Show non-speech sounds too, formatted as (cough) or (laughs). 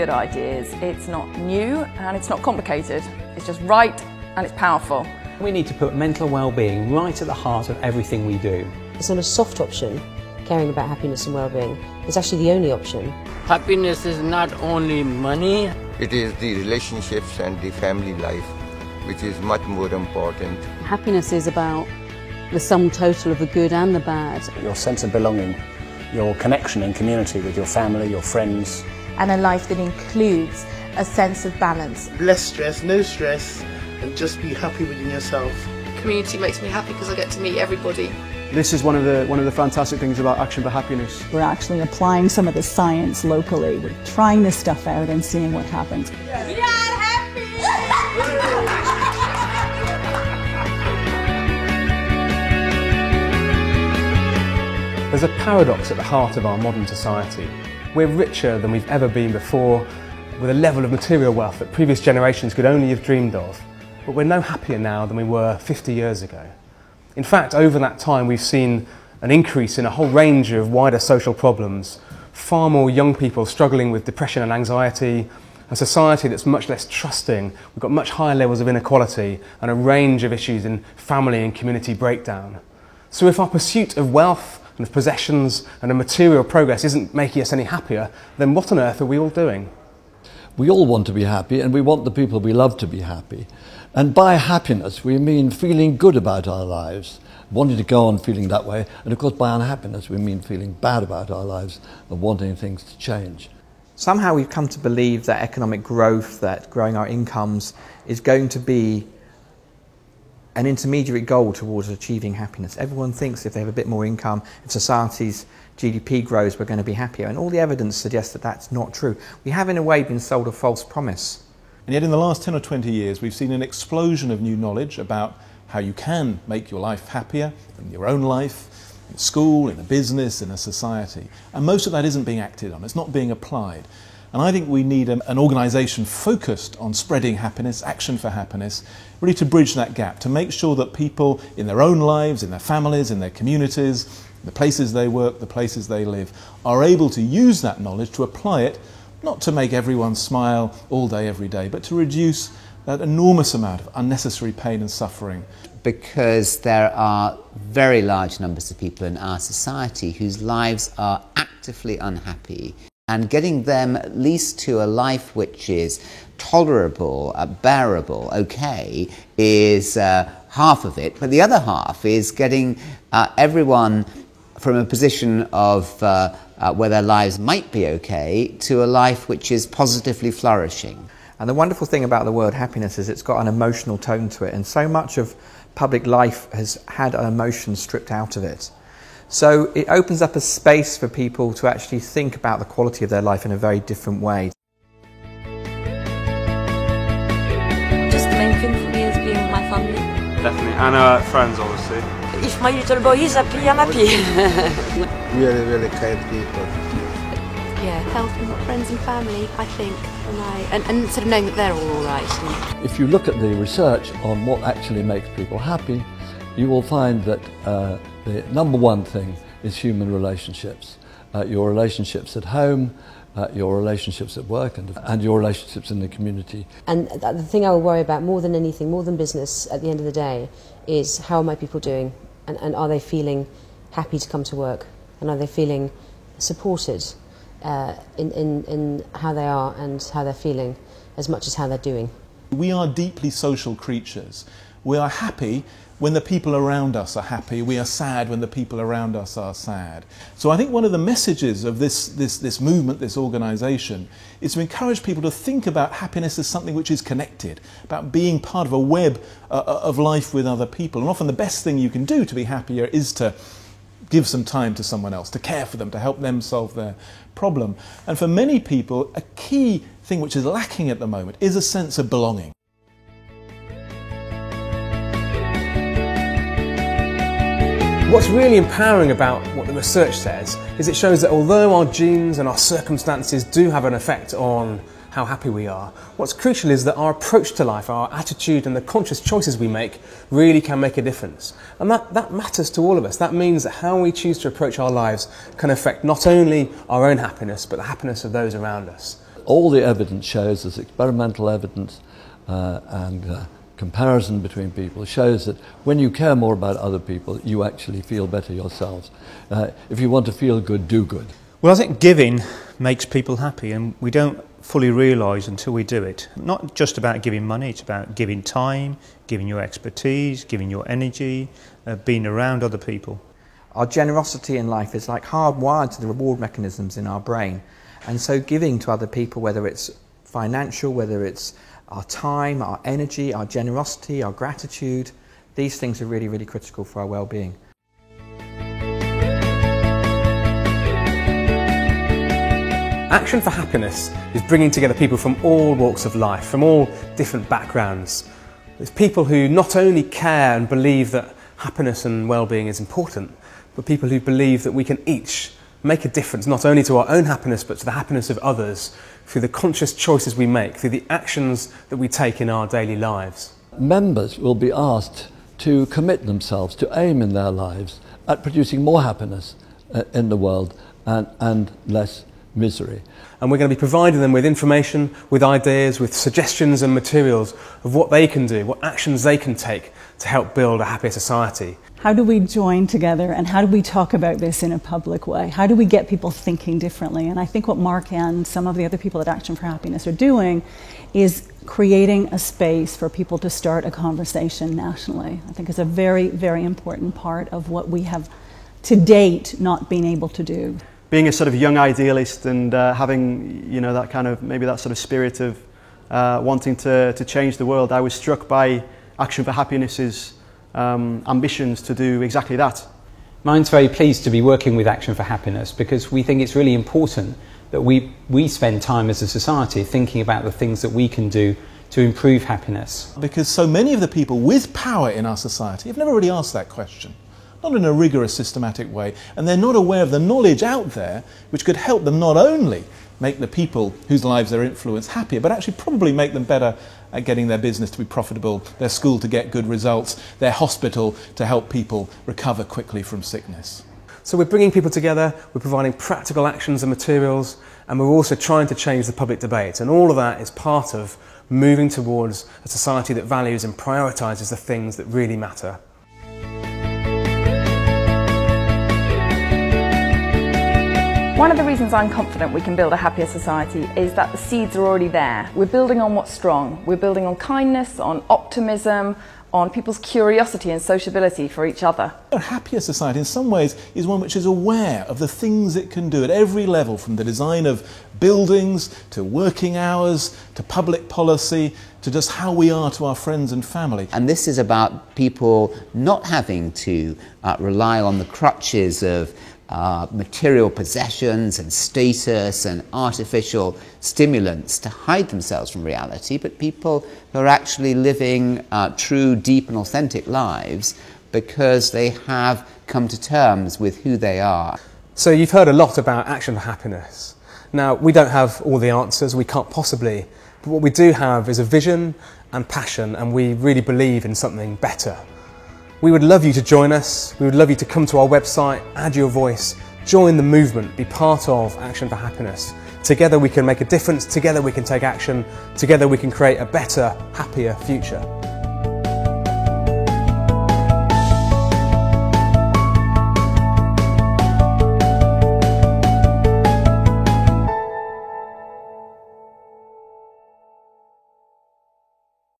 good ideas. It's not new and it's not complicated. It's just right and it's powerful. We need to put mental well-being right at the heart of everything we do. It's not a soft option, caring about happiness and well-being. It's actually the only option. Happiness is not only money. It is the relationships and the family life which is much more important. Happiness is about the sum total of the good and the bad. Your sense of belonging, your connection and community with your family, your friends. And a life that includes a sense of balance. Less stress, no stress, and just be happy within yourself. Community makes me happy because I get to meet everybody. This is one of the one of the fantastic things about Action for Happiness. We're actually applying some of the science locally. We're trying this stuff out and seeing what happens. There's a paradox at the heart of our modern society. We're richer than we've ever been before, with a level of material wealth that previous generations could only have dreamed of. But we're no happier now than we were 50 years ago. In fact, over that time, we've seen an increase in a whole range of wider social problems, far more young people struggling with depression and anxiety, a society that's much less trusting, we've got much higher levels of inequality, and a range of issues in family and community breakdown. So if our pursuit of wealth and of possessions and of material progress isn't making us any happier, then what on earth are we all doing? We all want to be happy and we want the people we love to be happy. And by happiness, we mean feeling good about our lives, wanting to go on feeling that way. And of course, by unhappiness, we mean feeling bad about our lives and wanting things to change. Somehow we've come to believe that economic growth, that growing our incomes, is going to be an intermediary goal towards achieving happiness. Everyone thinks if they have a bit more income, if society's GDP grows, we're going to be happier. And all the evidence suggests that that's not true. We have, in a way, been sold a false promise. And yet, in the last 10 or 20 years, we've seen an explosion of new knowledge about how you can make your life happier in your own life, in school, in a business, in a society. And most of that isn't being acted on, it's not being applied. And I think we need an organisation focused on spreading happiness, action for happiness, really to bridge that gap, to make sure that people in their own lives, in their families, in their communities, the places they work, the places they live, are able to use that knowledge to apply it, not to make everyone smile all day, every day, but to reduce that enormous amount of unnecessary pain and suffering. Because there are very large numbers of people in our society whose lives are actively unhappy and getting them at least to a life which is tolerable, uh, bearable, okay, is uh, half of it. But the other half is getting uh, everyone from a position of uh, uh, where their lives might be okay to a life which is positively flourishing. And the wonderful thing about the word happiness is it's got an emotional tone to it, and so much of public life has had an emotion stripped out of it. So it opens up a space for people to actually think about the quality of their life in a very different way. Just the main thing for me is being with my family. Definitely, and uh, friends, obviously. If my little boy is happy, I'm happy. (laughs) really, really kind people. Yeah, health and friends and family, I think, and, I, and, and sort of knowing that they're all alright. If you look at the research on what actually makes people happy, you will find that uh, the number one thing is human relationships. Uh, your relationships at home, uh, your relationships at work, and, and your relationships in the community. And the thing I will worry about more than anything, more than business at the end of the day, is how are my people doing? And, and are they feeling happy to come to work? And are they feeling supported uh, in, in, in how they are and how they're feeling as much as how they're doing? We are deeply social creatures. We are happy when the people around us are happy. We are sad when the people around us are sad. So I think one of the messages of this, this, this movement, this organisation, is to encourage people to think about happiness as something which is connected, about being part of a web uh, uh of life with other people. And often the best thing you can do to be happier is to give some time to someone else, to care for them, to help them solve their problem. And for many people, a key thing which is lacking at the moment is a sense of belonging. What's really empowering about what the research says is it shows that although our genes and our circumstances do have an effect on how happy we are, what's crucial is that our approach to life, our attitude and the conscious choices we make really can make a difference. And that, that matters to all of us. That means that how we choose to approach our lives can affect not only our own happiness, but the happiness of those around us. All the evidence shows, there's experimental evidence uh, and uh, comparison between people, shows that when you care more about other people, you actually feel better yourselves. Uh, if you want to feel good, do good. Well, I think giving makes people happy, and we don't fully realise until we do it. Not just about giving money, it's about giving time, giving your expertise, giving your energy, uh, being around other people. Our generosity in life is like hardwired to the reward mechanisms in our brain. And so giving to other people, whether it's financial, whether it's our time, our energy, our generosity, our gratitude, these things are really, really critical for our well-being. Action for Happiness is bringing together people from all walks of life, from all different backgrounds. It's people who not only care and believe that happiness and well-being is important, but people who believe that we can each make a difference not only to our own happiness but to the happiness of others through the conscious choices we make, through the actions that we take in our daily lives. Members will be asked to commit themselves, to aim in their lives at producing more happiness uh, in the world and, and less misery. And we're going to be providing them with information, with ideas, with suggestions and materials of what they can do, what actions they can take to help build a happier society. How do we join together and how do we talk about this in a public way? How do we get people thinking differently? And I think what Mark and some of the other people at Action for Happiness are doing is creating a space for people to start a conversation nationally. I think is a very, very important part of what we have to date not been able to do being a sort of young idealist and uh, having you know that kind of maybe that sort of spirit of uh, wanting to, to change the world, I was struck by Action for Happiness's um, ambitions to do exactly that. Mind's very pleased to be working with Action for Happiness because we think it's really important that we, we spend time as a society thinking about the things that we can do to improve happiness. Because so many of the people with power in our society have never really asked that question not in a rigorous, systematic way, and they're not aware of the knowledge out there which could help them not only make the people whose lives they're influence happier, but actually probably make them better at getting their business to be profitable, their school to get good results, their hospital to help people recover quickly from sickness. So we're bringing people together, we're providing practical actions and materials, and we're also trying to change the public debate. And all of that is part of moving towards a society that values and prioritises the things that really matter. One of the reasons I'm confident we can build a happier society is that the seeds are already there. We're building on what's strong. We're building on kindness, on optimism, on people's curiosity and sociability for each other. A happier society in some ways is one which is aware of the things it can do at every level from the design of buildings to working hours to public policy to just how we are to our friends and family. And this is about people not having to uh, rely on the crutches of uh, material possessions and status and artificial stimulants to hide themselves from reality, but people who are actually living uh, true, deep, and authentic lives because they have come to terms with who they are. So, you've heard a lot about Action for Happiness. Now, we don't have all the answers, we can't possibly, but what we do have is a vision and passion, and we really believe in something better. We would love you to join us. We would love you to come to our website, add your voice, join the movement, be part of Action for Happiness. Together we can make a difference, together we can take action, together we can create a better, happier future.